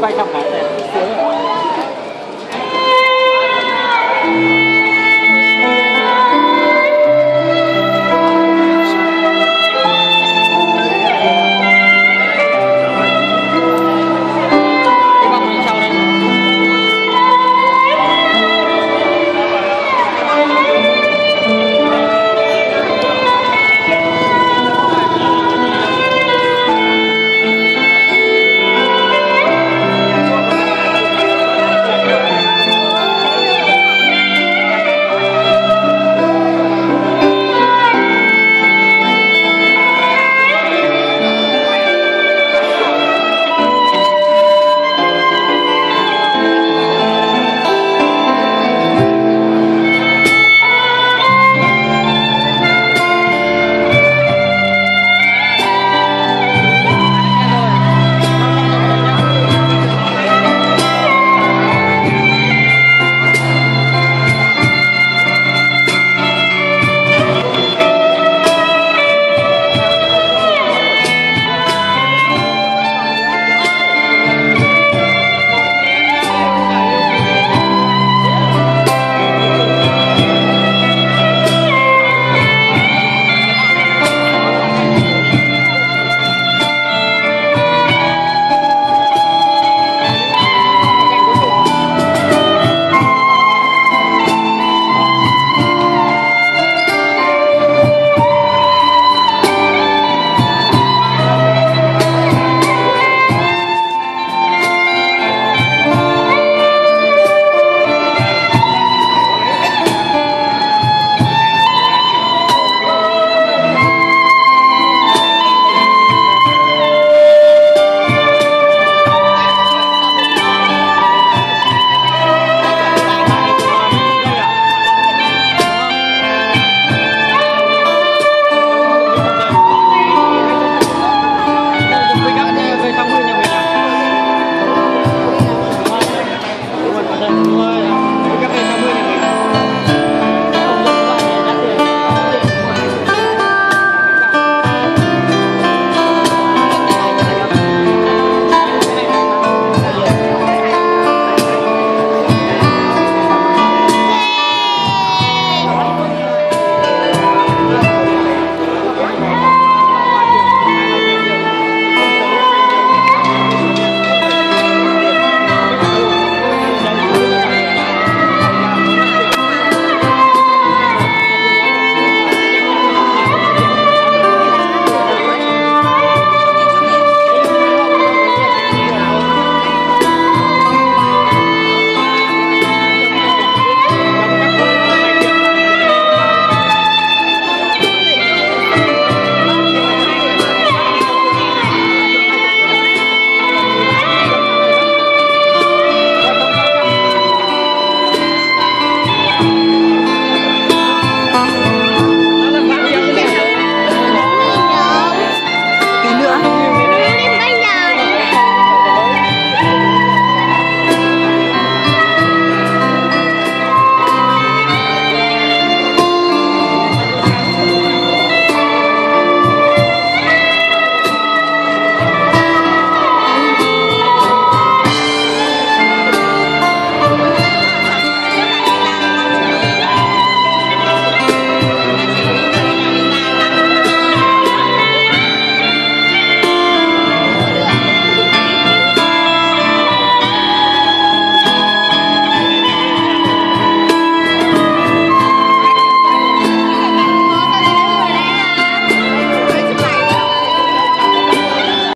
quay trong cái này